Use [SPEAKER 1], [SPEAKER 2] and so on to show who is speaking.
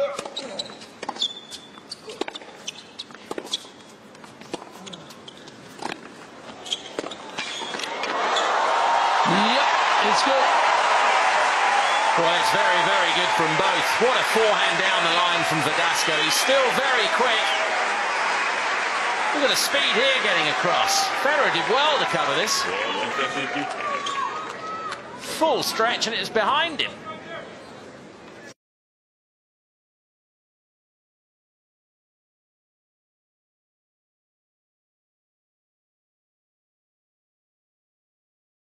[SPEAKER 1] Yep, it's good.
[SPEAKER 2] Well, it's very, very good from both. What a forehand down the line from Verdasco. He's still very quick. Look at the speed here getting across. Federer did well to cover this. Full stretch and it's behind him.